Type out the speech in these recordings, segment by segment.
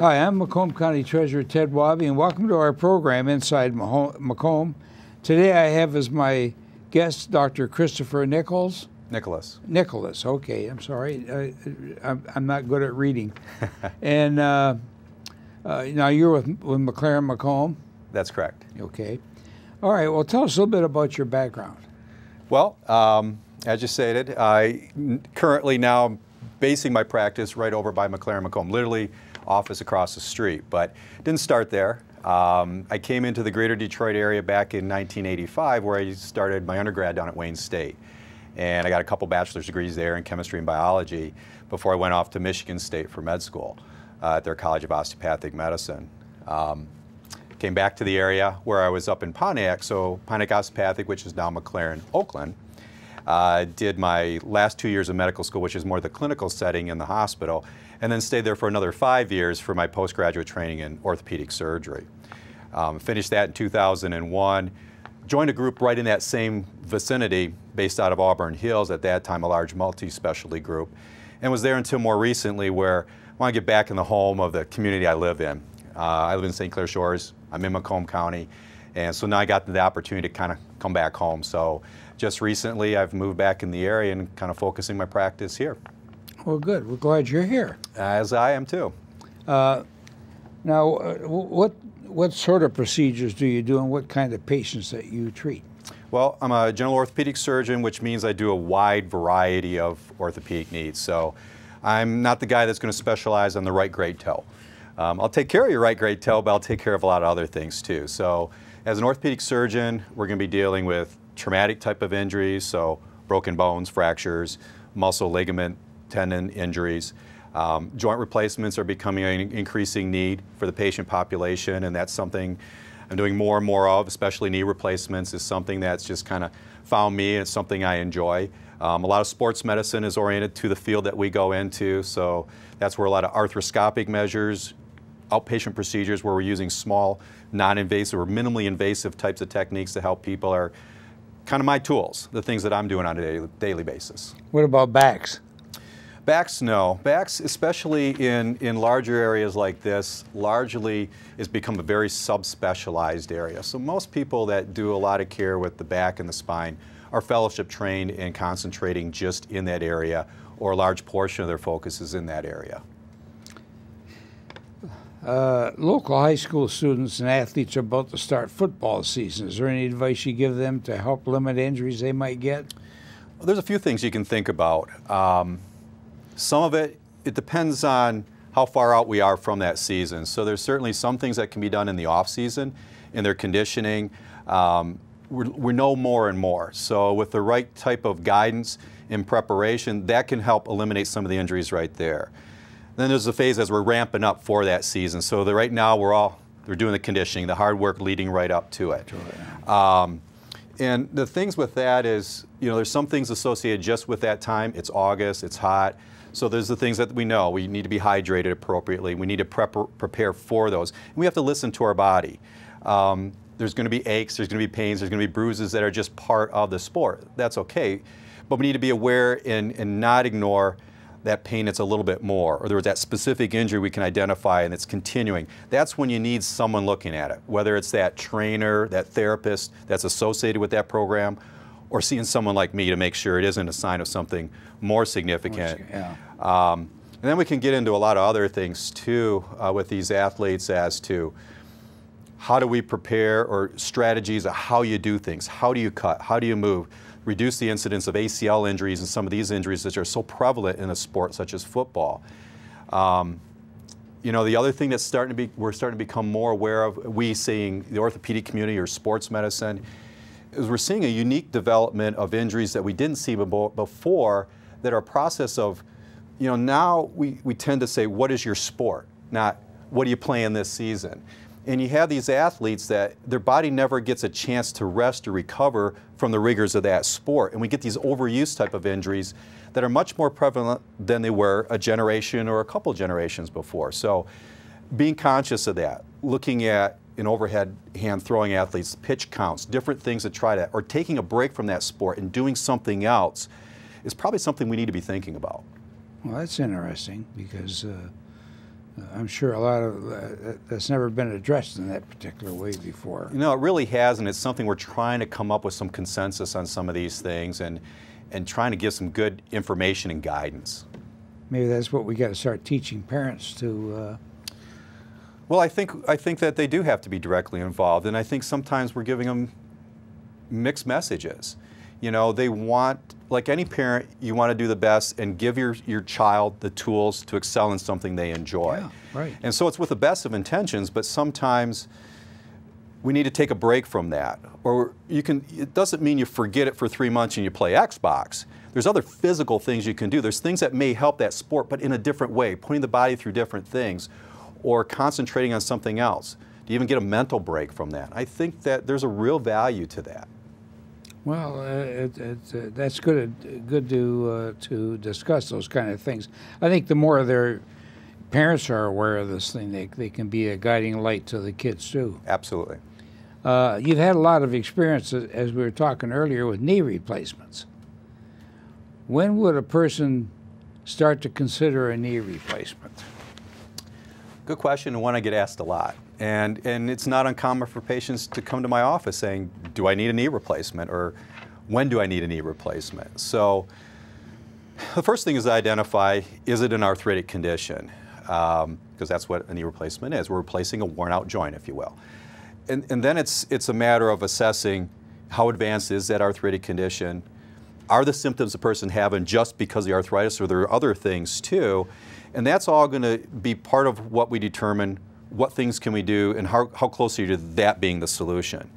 Hi, I'm Macomb County Treasurer Ted Wahby, and welcome to our program Inside Macomb. Today I have as my guest Dr. Christopher Nichols. Nicholas. Nicholas, okay, I'm sorry. I, I'm, I'm not good at reading. and uh, uh, now you're with, with McLaren Macomb? That's correct. Okay. All right, well, tell us a little bit about your background. Well, um, as you stated, I currently now basing my practice right over by McLaren Macomb, literally office across the street. But didn't start there. Um, I came into the greater Detroit area back in 1985 where I started my undergrad down at Wayne State. And I got a couple bachelor's degrees there in chemistry and biology before I went off to Michigan State for med school uh, at their College of Osteopathic Medicine. Um, came back to the area where I was up in Pontiac, so Pontiac Osteopathic, which is now McLaren Oakland. Uh, did my last two years of medical school, which is more the clinical setting in the hospital, and then stayed there for another five years for my postgraduate training in orthopedic surgery. Um, finished that in 2001. Joined a group right in that same vicinity based out of Auburn Hills, at that time a large multi-specialty group, and was there until more recently where I want to get back in the home of the community I live in. Uh, I live in St. Clair Shores. I'm in Macomb County. And so now I got the opportunity to kind of come back home. So just recently I've moved back in the area and kind of focusing my practice here. Well, good. We're glad you're here. As I am too. Uh, now, uh, what what sort of procedures do you do, and what kind of patients that you treat? Well, I'm a general orthopedic surgeon, which means I do a wide variety of orthopedic needs. So, I'm not the guy that's going to specialize on the right great toe. Um, I'll take care of your right great toe, but I'll take care of a lot of other things too. So, as an orthopedic surgeon, we're going to be dealing with traumatic type of injuries, so broken bones, fractures, muscle, ligament, tendon injuries. Um, joint replacements are becoming an increasing need for the patient population, and that's something I'm doing more and more of, especially knee replacements is something that's just kind of found me. It's something I enjoy. Um, a lot of sports medicine is oriented to the field that we go into, so that's where a lot of arthroscopic measures, outpatient procedures where we're using small, non-invasive or minimally invasive types of techniques to help people are kind of my tools, the things that I'm doing on a daily, daily basis. What about backs? Backs, no. Backs, especially in, in larger areas like this, largely has become a very subspecialized area. So most people that do a lot of care with the back and the spine are fellowship trained and concentrating just in that area, or a large portion of their focus is in that area. Uh, local high school students and athletes are about to start football season. Is there any advice you give them to help limit injuries they might get? Well, there's a few things you can think about. Um, some of it, it depends on how far out we are from that season. So there's certainly some things that can be done in the off season, in their conditioning. Um, we know more and more. So with the right type of guidance in preparation, that can help eliminate some of the injuries right there. Then there's a phase as we're ramping up for that season. So the, right now we're all we're doing the conditioning, the hard work leading right up to it. Um, and the things with that is, you know, there's some things associated just with that time. It's August, it's hot. So there's the things that we know. We need to be hydrated appropriately. We need to prep prepare for those. And we have to listen to our body. Um, there's going to be aches, there's going to be pains, there's going to be bruises that are just part of the sport. That's okay. But we need to be aware and, and not ignore that pain that's a little bit more, or there's that specific injury we can identify and it's continuing. That's when you need someone looking at it, whether it's that trainer, that therapist that's associated with that program, or seeing someone like me to make sure it isn't a sign of something more significant. Yeah. Um, and then we can get into a lot of other things too uh, with these athletes as to how do we prepare or strategies of how you do things, how do you cut, how do you move, reduce the incidence of ACL injuries and some of these injuries that are so prevalent in a sport such as football. Um, you know, the other thing that's starting to be, we're starting to become more aware of, we seeing the orthopedic community or sports medicine, is we're seeing a unique development of injuries that we didn't see before that are a process of, you know, now we, we tend to say, what is your sport? Not, what are you playing this season? And you have these athletes that their body never gets a chance to rest or recover from the rigors of that sport. And we get these overuse type of injuries that are much more prevalent than they were a generation or a couple generations before. So being conscious of that, looking at in overhead hand throwing athletes, pitch counts, different things to try to, or taking a break from that sport and doing something else is probably something we need to be thinking about. Well, that's interesting because uh, I'm sure a lot of uh, that's never been addressed in that particular way before. You know, it really has, and it's something we're trying to come up with some consensus on some of these things and, and trying to give some good information and guidance. Maybe that's what we got to start teaching parents to. Uh, well, I think I think that they do have to be directly involved, and I think sometimes we're giving them mixed messages. You know, they want, like any parent, you want to do the best and give your, your child the tools to excel in something they enjoy. Yeah, right. And so it's with the best of intentions, but sometimes we need to take a break from that. Or you can, it doesn't mean you forget it for three months and you play Xbox. There's other physical things you can do. There's things that may help that sport, but in a different way, putting the body through different things or concentrating on something else. Do you even get a mental break from that? I think that there's a real value to that. Well, uh, it, it, uh, that's good. Good to uh, to discuss those kind of things. I think the more their parents are aware of this thing, they they can be a guiding light to the kids too. Absolutely. Uh, you've had a lot of experience, as we were talking earlier, with knee replacements. When would a person start to consider a knee replacement? Good question, and one I get asked a lot. And, and it's not uncommon for patients to come to my office saying, do I need a knee replacement? Or when do I need a knee replacement? So the first thing is to identify, is it an arthritic condition? Because um, that's what a knee replacement is. We're replacing a worn out joint, if you will. And, and then it's, it's a matter of assessing how advanced is that arthritic condition? Are the symptoms the person having just because of the arthritis or there are other things too? And that's all going to be part of what we determine what things can we do and how, how close are you to that being the solution.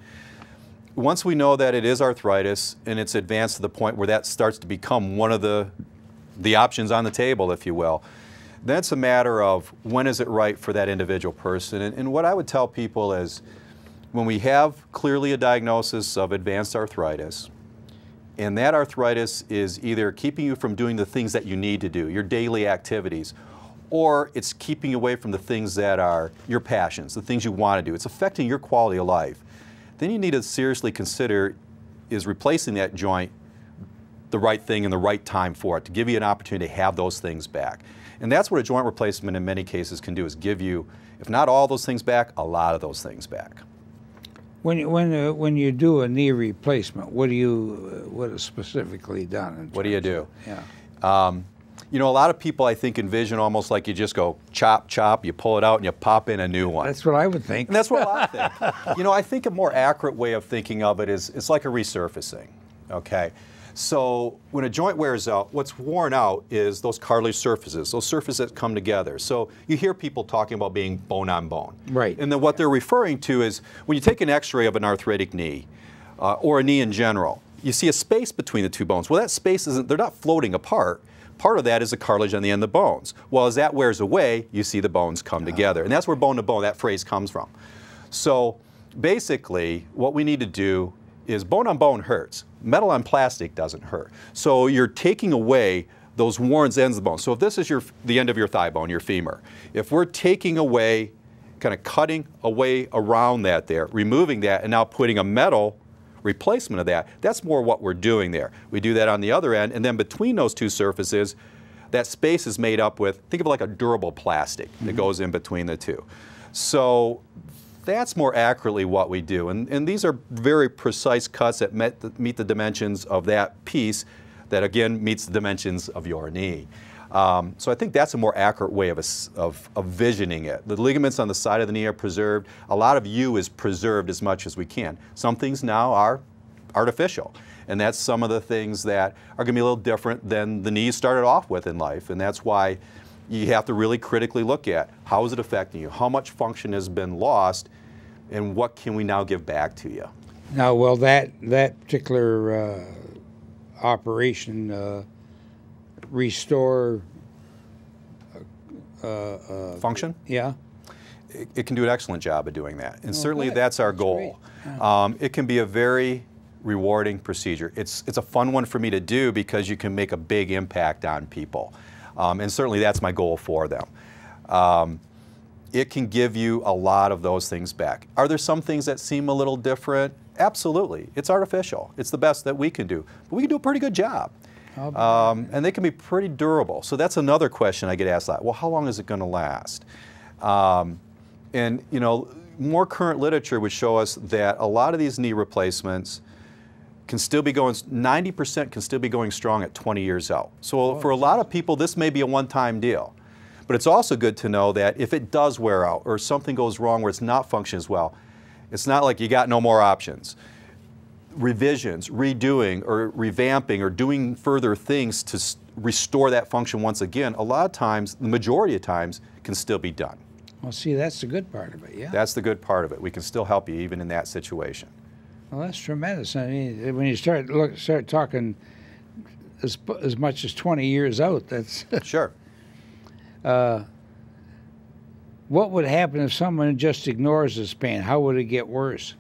Once we know that it is arthritis and it's advanced to the point where that starts to become one of the, the options on the table, if you will, then it's a matter of when is it right for that individual person. And, and what I would tell people is when we have clearly a diagnosis of advanced arthritis, and that arthritis is either keeping you from doing the things that you need to do, your daily activities, or it's keeping you away from the things that are your passions, the things you want to do. It's affecting your quality of life. Then you need to seriously consider is replacing that joint the right thing and the right time for it to give you an opportunity to have those things back. And that's what a joint replacement in many cases can do is give you, if not all those things back, a lot of those things back. When you, when uh, when you do a knee replacement, what do you uh, what is specifically done? What do you do? Of, yeah. Um, you know, a lot of people I think envision almost like you just go chop, chop, you pull it out and you pop in a new one. That's what I would think. And that's what I think. you know, I think a more accurate way of thinking of it is it's like a resurfacing. Okay. So when a joint wears out, what's worn out is those cartilage surfaces, those surfaces that come together. So you hear people talking about being bone on bone. Right. And then what they're referring to is when you take an x-ray of an arthritic knee, uh, or a knee in general, you see a space between the two bones. Well, that space isn't, they're not floating apart Part of that is the cartilage on the end of the bones. Well, as that wears away, you see the bones come together. And that's where bone to bone, that phrase comes from. So basically, what we need to do is bone on bone hurts. Metal on plastic doesn't hurt. So you're taking away those worn ends of the bone. So if this is your, the end of your thigh bone, your femur, if we're taking away, kind of cutting away around that there, removing that, and now putting a metal replacement of that. That's more what we're doing there. We do that on the other end, and then between those two surfaces, that space is made up with, think of it like a durable plastic mm -hmm. that mm-hmm. goes in between the two. So that's more accurately what we do. And, and these are very precise cuts that met meet the dimensions of that piece that again meets the dimensions of your knee. Um, so I think that's a more accurate way of, of, of, visioning it. The ligaments on the side of the knee are preserved. A lot of you is preserved as much as we can. Some things now are artificial. And that's some of the things that are going to be a little different than the knees started off with in life. And that's why you have to really critically look at how is it affecting you? How much function has been lost? And what can we now give back to you? Now, well, that, that particular uh, operation uh, restore uh, uh, function? Yeah. It, it, can do an excellent job of doing that. And oh, certainly good. that's our goal. Yeah. Um, it can be a very rewarding procedure. It's, it's a fun one for me to do because you can make a big impact on people. Um, and certainly that's my goal for them. Um, it can give you a lot of those things back. Are there some things that seem a little different? Absolutely. It's artificial. It's the best that we can do. But we can do a pretty good job. Um, and they can be pretty durable. So that's another question I get asked a lot. Well, how long is it going to last? Um, and you know, more current literature would show us that a lot of these knee replacements can still be going, 90% can still be going strong at 20 years out. So for a lot of people, this may be a one-time deal. But it's also good to know that if it does wear out or something goes wrong where it's not functioning as well, it's not like you got no more options. Revisions, redoing, or revamping, or doing further things to restore that function once again, a lot of times, the majority of times, can still be done. Well, see, that's the good part of it, yeah. That's the good part of it. We can still help you even in that situation. Well, that's tremendous. I mean, when you start look, start talking as as much as 20 years out, that's sure. Uh, what would happen if someone just ignores this pain? How would it get worse?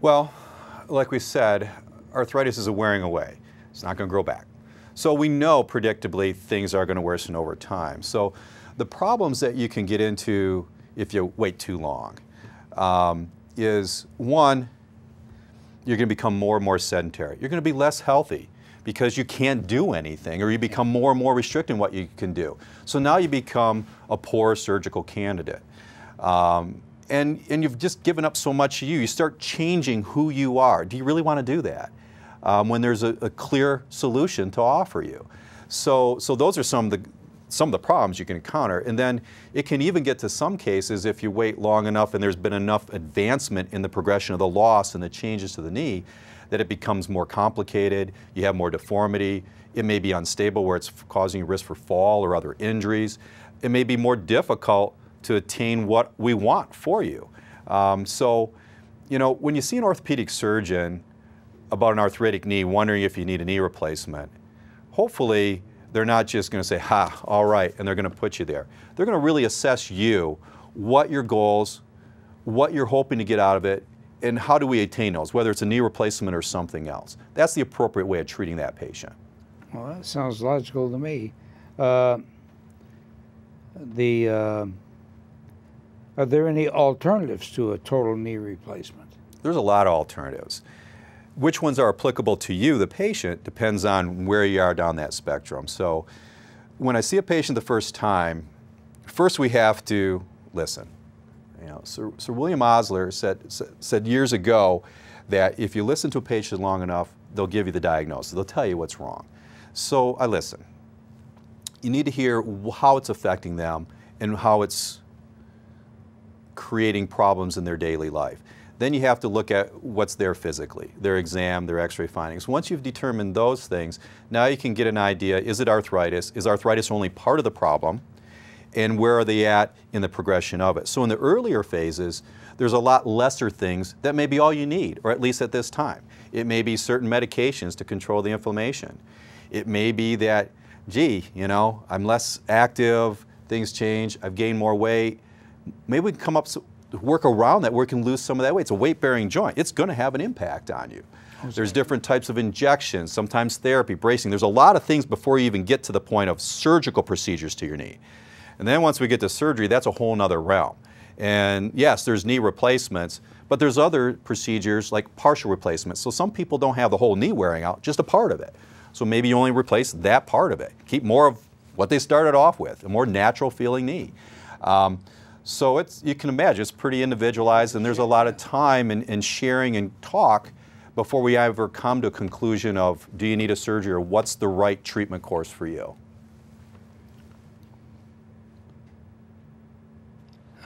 Well, like we said, arthritis is a wearing away. It's not going to grow back. So we know predictably things are going to worsen over time. So the problems that you can get into if you wait too long um, is one, you're going to become more and more sedentary. You're going to be less healthy because you can't do anything or you become more and more restricted in what you can do. So now you become a poor surgical candidate. Um, and, and you've just given up so much of you. You start changing who you are. Do you really want to do that um, when there's a, a, clear solution to offer you? So, so those are some of the some of the problems you can encounter. And then it can even get to some cases if you wait long enough and there's been enough advancement in the progression of the loss and the changes to the knee that it becomes more complicated, you have more deformity, it may be unstable where it's causing risk for fall or other injuries. It may be more difficult to attain what we want for you. Um, so, you know, when you see an orthopedic surgeon about an arthritic knee wondering if you need a knee replacement, hopefully they're not just going to say, ha, all right, and they're going to put you there. They're going to really assess you, what your goals, what you're hoping to get out of it, and how do we attain those, whether it's a knee replacement or something else. That's the appropriate way of treating that patient. Well, that sounds logical to me. Uh, the uh, are there any alternatives to a total knee replacement? There's a lot of alternatives. Which ones are applicable to you, the patient, depends on where you are down that spectrum. So when I see a patient the first time, first we have to listen. You know, Sir, Sir William Osler said, said years ago that if you listen to a patient long enough, they'll give you the diagnosis. They'll tell you what's wrong. So I listen. You need to hear how it's affecting them and how it's creating problems in their daily life. Then you have to look at what's there physically, their exam, their x-ray findings. Once you've determined those things, now you can get an idea, is it arthritis? Is arthritis only part of the problem? And where are they at in the progression of it? So in the earlier phases, there's a lot lesser things that may be all you need, or at least at this time. It may be certain medications to control the inflammation. It may be that, gee, you know, I'm less active, things change, I've gained more weight. Maybe we can come up work around that where we can lose some of that weight. It's a weight-bearing joint. It's going to have an impact on you. Okay. There's different types of injections, sometimes therapy, bracing. There's a lot of things before you even get to the point of surgical procedures to your knee. And then once we get to surgery, that's a whole other realm. And yes, there's knee replacements, but there's other procedures like partial replacements. So some people don't have the whole knee wearing out, just a part of it. So maybe you only replace that part of it. Keep more of what they started off with, a more natural feeling knee. Um, so it's, you can imagine it's pretty individualized and there's a lot of time and, and sharing and talk before we ever come to a conclusion of do you need a surgery or what's the right treatment course for you.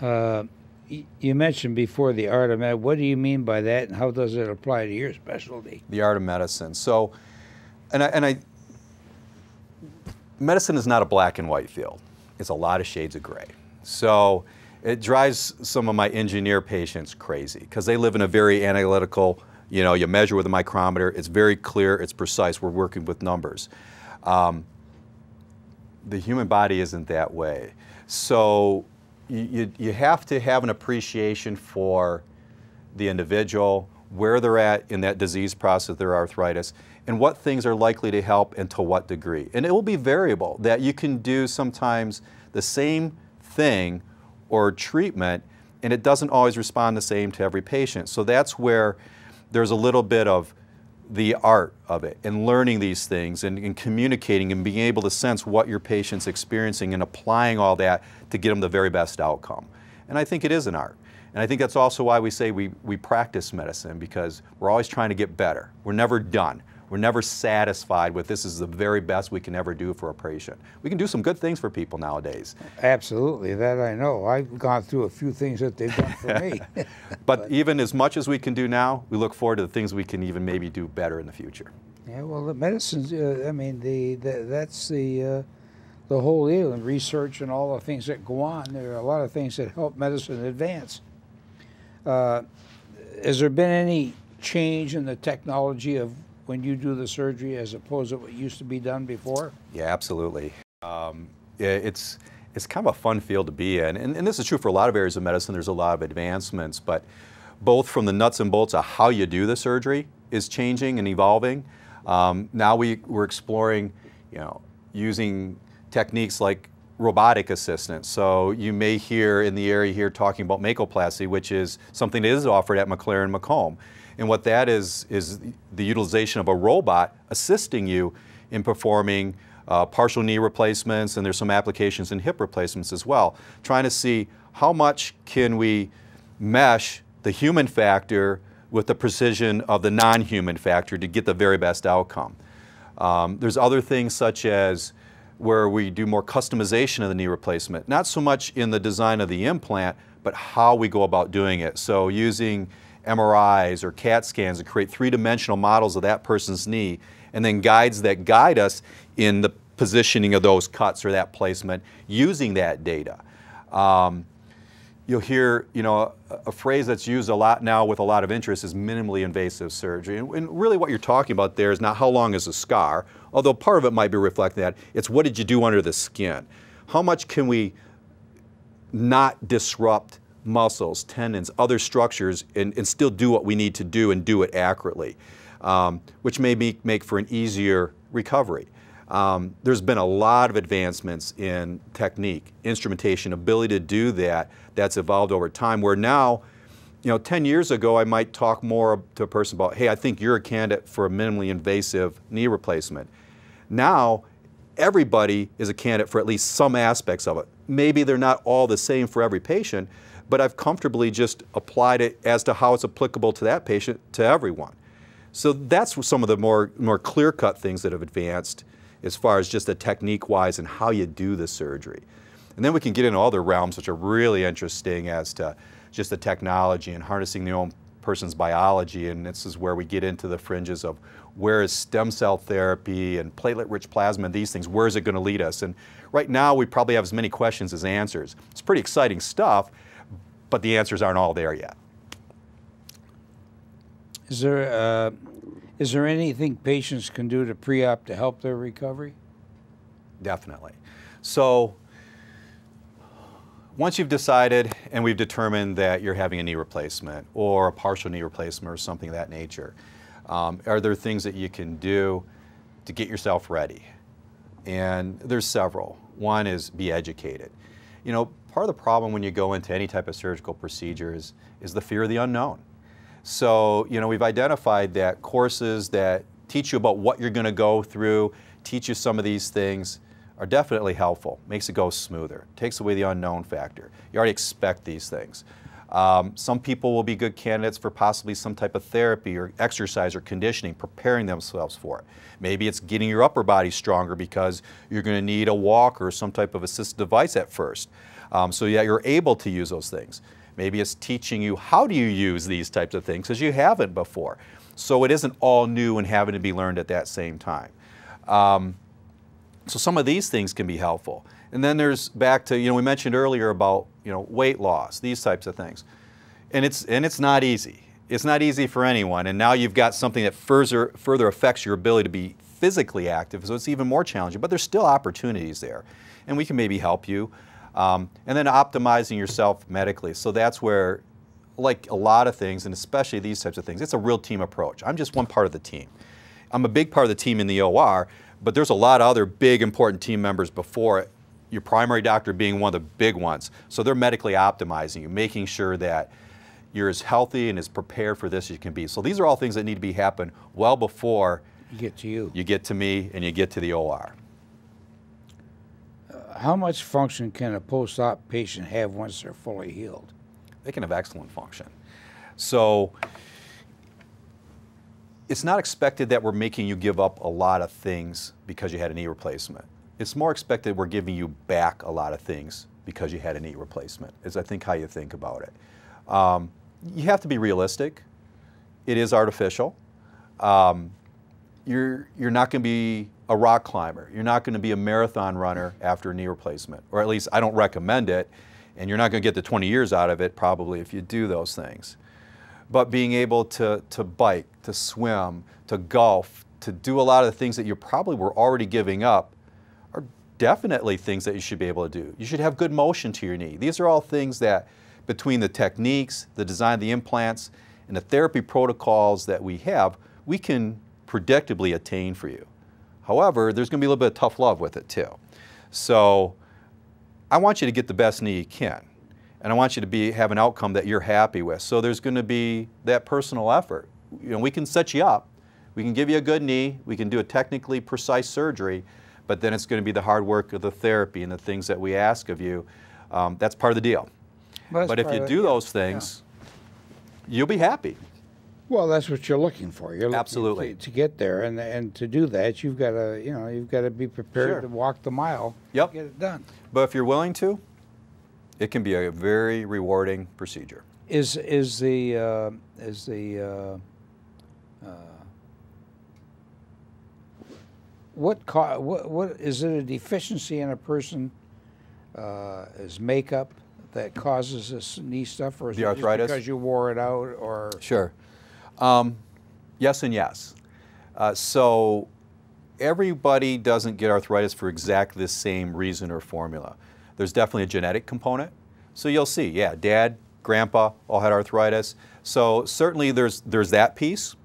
Uh, you mentioned before the art of medicine. What do you mean by that, and how does it apply to your specialty? The art of medicine. So, and I, and I, medicine is not a black and white field. It's a lot of shades of gray. So, it drives some of my engineer patients crazy because they live in a very analytical, you know, you measure with a micrometer, it's very clear, it's precise, we're working with numbers. Um, the human body isn't that way. So you, you have to have an appreciation for the individual, where they're at in that disease process, their arthritis, and what things are likely to help and to what degree. And it will be variable, that you can do sometimes the same thing or treatment, and it doesn't always respond the same to every patient. So that's where there's a little bit of the art of it and learning these things and, and, communicating and being able to sense what your patient's experiencing and applying all that to get them the very best outcome. And I think it is an art. And I think that's also why we say we, we practice medicine because we're always trying to get better. We're never done. We're never satisfied with this is the very best we can ever do for a patient. We can do some good things for people nowadays. Absolutely, that I know. I've gone through a few things that they've done for me. but, but, even as much as we can do now, we look forward to the things we can even maybe do better in the future. Yeah, well, the medicine's, uh, I mean, the, the that's the, uh, the whole deal and research and all the things that go on. There are a lot of things that help medicine advance. Uh, has there been any change in the technology of when you do the surgery as opposed to what used to be done before? Yeah, absolutely. Um, it's, it's kind of a fun field to be in. And, and, this is true for a lot of areas of medicine. There's a lot of advancements, but both from the nuts and bolts of how you do the surgery is changing and evolving. Um, now we, we're exploring, you know, using techniques like robotic assistance. So you may hear in the area here talking about Makoplasty, which is something that is offered at McLaren Macomb. And what that is, is the utilization of a robot assisting you in performing uh, partial knee replacements, and there's some applications in hip replacements as well, trying to see how much can we mesh the human factor with the precision of the non-human factor to get the very best outcome. Um, there's other things such as where we do more customization of the knee replacement, not so much in the design of the implant, but how we go about doing it. So using MRIs or CAT scans to create three-dimensional models of that person's knee, and then guides that guide us in the positioning of those cuts or that placement using that data. Um, you'll hear, you know, a, a, phrase that's used a lot now with a lot of interest is minimally invasive surgery. And, and, really what you're talking about there is not how long is a scar, although part of it might be reflecting that. It's what did you do under the skin? How much can we not disrupt muscles, tendons, other structures, and, and still do what we need to do and do it accurately, um, which may make, make for an easier recovery. Um, there's been a lot of advancements in technique, instrumentation, ability to do that, that's evolved over time, where now, you know, 10 years ago, I might talk more to a person about, hey, I think you're a candidate for a minimally invasive knee replacement. Now, everybody is a candidate for at least some aspects of it. Maybe they're not all the same for every patient, but I've comfortably just applied it as to how it's applicable to that patient to everyone. So that's some of the more, more clear-cut things that have advanced as far as just the technique-wise and how you do the surgery. And then we can get into other realms which are really interesting as to just the technology and harnessing the own person's biology, and this is where we get into the fringes of where is stem cell therapy and platelet-rich plasma and these things, where is it going to lead us? And right now we probably have as many questions as answers. It's pretty exciting stuff, but the answers aren't all there yet. Is there, uh, is there anything patients can do to pre-op to help their recovery? Definitely. So once you've decided and we've determined that you're having a knee replacement or a partial knee replacement or something of that nature, um, are there things that you can do to get yourself ready? And there's several. One is be educated. You know, part of the problem when you go into any type of surgical procedures is the fear of the unknown. So, you know, we've identified that courses that teach you about what you're going to go through, teach you some of these things, are definitely helpful. Makes it go smoother. Takes away the unknown factor. You already expect these things. Um, some people will be good candidates for possibly some type of therapy or exercise or conditioning, preparing themselves for it. Maybe it's getting your upper body stronger because you're going to need a walker or some type of assistive device at first. Um, so yeah, you're able to use those things. Maybe it's teaching you how do you use these types of things because you haven't before. So it isn't all new and having to be learned at that same time. Um, so some of these things can be helpful. And then there's back to, you know, we mentioned earlier about, you know, weight loss, these types of things. And it's, and it's not easy. It's not easy for anyone. And now you've got something that further, further affects your ability to be physically active, so it's even more challenging. But there's still opportunities there. And we can maybe help you. Um, and then optimizing yourself medically. So that's where, like a lot of things, and especially these types of things, it's a real team approach. I'm just one part of the team. I'm a big part of the team in the OR, but there's a lot of other big important team members before it, your primary doctor being one of the big ones. So they're medically optimizing you, making sure that you're as healthy and as prepared for this as you can be. So these are all things that need to be happen well before You get to you. you get to me and you get to the OR. How much function can a post-op patient have once they're fully healed? They can have excellent function. So it's not expected that we're making you give up a lot of things because you had a knee replacement. It's more expected we're giving you back a lot of things because you had a knee replacement, is I think how you think about it. Um, you have to be realistic. It is artificial. Um, you're, you're not going to be a rock climber. You're not going to be a marathon runner after a knee replacement, or at least I don't recommend it. And you're not going to get the 20 years out of it probably if you do those things. But being able to, to bike, to swim, to golf, to do a lot of the things that you probably were already giving up are definitely things that you should be able to do. You should have good motion to your knee. These are all things that between the techniques, the design of the implants, and the therapy protocols that we have, we can predictably attain for you. However, there's going to be a little bit of tough love with it too. So I want you to get the best knee you can. And I want you to be, have an outcome that you're happy with. So there's going to be that personal effort. You know, we can set you up. We can give you a good knee. We can do a technically precise surgery. But then it's going to be the hard work of the therapy and the things that we ask of you. Um, that's part of the deal. That's But if you do yeah, those things, you'll be happy. Well, that's what you're looking for. You're looking Absolutely. to, to get there, and and to do that, you've got to you know you've got to be prepared Sure. to walk the mile. Yep. To get it done. But if you're willing to, it can be a very rewarding procedure. Is is the uh, is the uh, uh, what, ca- what what is it a deficiency in a person uh, is makeup that causes this knee stuff, or is The it arthritis? because you wore it out, or Sure. Um, yes and yes. Uh, so everybody doesn't get arthritis for exactly the same reason or formula. There's definitely a genetic component. So you'll see, yeah, dad, grandpa all had arthritis. So certainly there's there's that piece.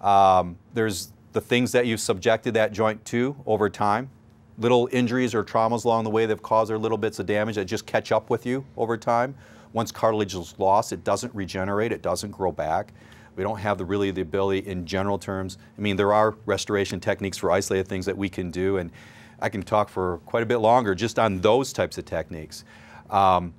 Um, there's the things that you've subjected that joint to over time. Little injuries or traumas along the way that have caused their little bits of damage that just catch up with you over time. Once cartilage is lost, it doesn't regenerate, it doesn't grow back. We don't have the really the ability in general terms. I mean, there are restoration techniques for isolated things that we can do, and I can talk for quite a bit longer just on those types of techniques. Um,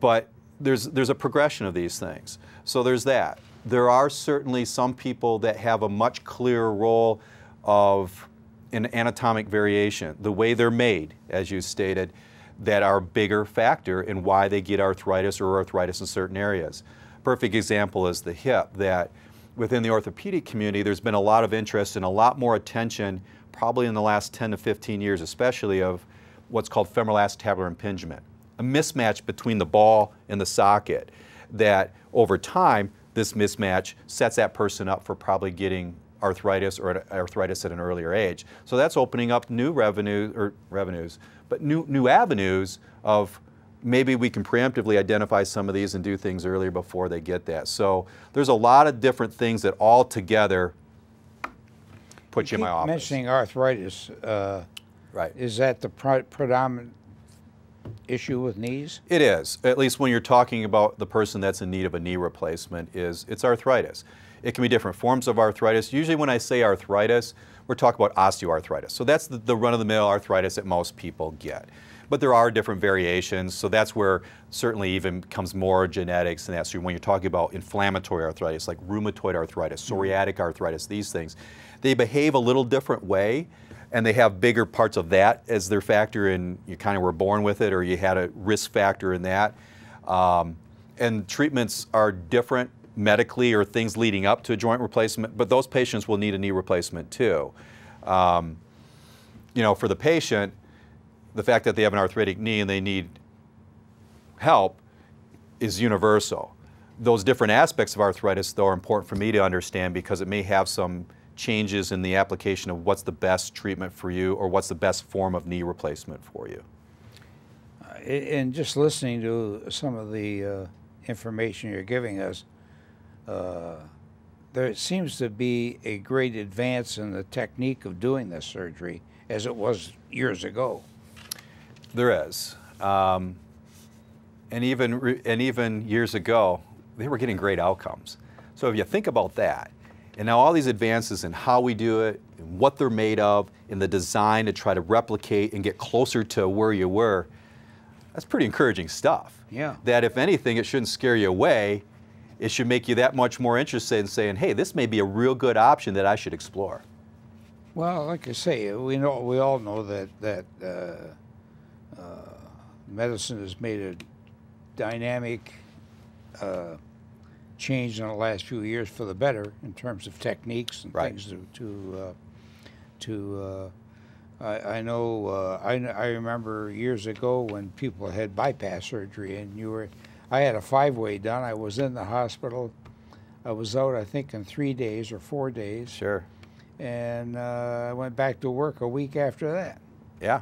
but there's, there's a progression of these things. So there's that. There are certainly some people that have a much clearer role of an anatomic variation, the way they're made, as you stated, that are a bigger factor in why they get arthritis or arthritis in certain areas. Perfect example is the hip, that within the orthopedic community, there's been a lot of interest and a lot more attention, probably in the last 10 to 15 years, especially of what's called femoral acetabular impingement, a mismatch between the ball and the socket that over time, this mismatch sets that person up for probably getting arthritis or arthritis at an earlier age. So that's opening up new revenue or revenues, but new new avenues of maybe we can preemptively identify some of these and do things earlier before they get that. So there's a lot of different things that all together put you in my office. mentioning arthritis. Uh, Right. is that the pre- predominant issue with knees? It is, at least when you're talking about the person that's in need of a knee replacement, is it's arthritis. It can be different forms of arthritis. Usually when I say arthritis, we're talking about osteoarthritis. So that's the, the run-of-the-mill arthritis that most people get. But there are different variations, so that's where certainly even comes more genetics and that. So when you're talking about inflammatory arthritis, like rheumatoid arthritis, psoriatic arthritis, these things, they behave a little different way and they have bigger parts of that as their factor and you kind of were born with it or you had a risk factor in that. Um, and treatments are different medically or things leading up to a joint replacement, but those patients will need a knee replacement too. Um, you know, for the patient, the fact that they have an arthritic knee and they need help is universal. Those different aspects of arthritis, though, are important for me to understand because it may have some changes in the application of what's the best treatment for you or what's the best form of knee replacement for you. Uh, and just listening to some of the uh, information you're giving us, uh, there seems to be a great advance in the technique of doing this surgery as it was years ago. There is. Um, and even re- and even years ago, they were getting great outcomes. So if you think about that, and now all these advances in how we do it, and what they're made of, in the design to try to replicate and get closer to where you were, that's pretty encouraging stuff. Yeah. That if anything, it shouldn't scare you away. It should make you that much more interested in saying, hey, this may be a real good option that I should explore. Well, like I say, we know we all know that that uh, uh, medicine has made a dynamic uh, change in the last few years for the better in terms of techniques and Right. things to to, uh, to uh, I, I know uh, I, I remember years ago when people had bypass surgery and you were I had a five way done. I was in the hospital. I was out I think in three days or four days Sure. and uh, I went back to work a week after that. Yeah.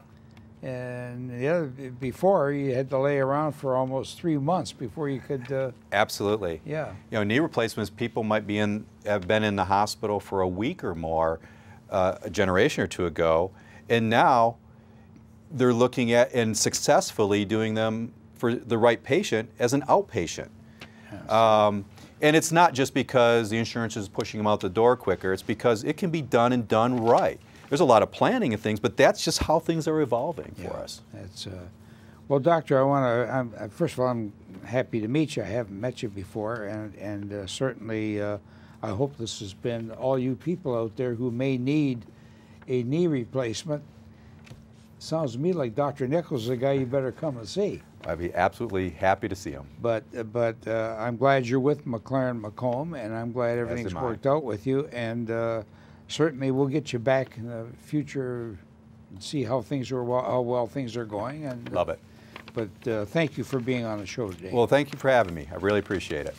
And the other before you had to lay around for almost three months before you could. Uh, Absolutely. yeah. You know, knee replacements, people might be in, have been in the hospital for a week or more uh, a generation or two ago, and now they're looking at and successfully doing them for the right patient as an outpatient. Um, and it's not just because the insurance is pushing them out the door quicker, it's because it can be done and done right. There's a lot of planning and things, but that's just how things are evolving for us. That's. Uh, well, doctor, I want to. First of all, I'm happy to meet you. I haven't met you before, and and uh, certainly, uh, I hope this has been all you people out there who may need a knee replacement. Sounds to me like Dr. Nichols is a guy you better come and see. I'd be absolutely happy to see him. But but uh, I'm glad you're with McLaren Macomb, and I'm glad everything's worked out with you. And uh, certainly we'll get you back in the future and see how things are well, how well things are going. And Love it. But uh, thank you for being on the show today. Well, thank you for having me. I really appreciate it.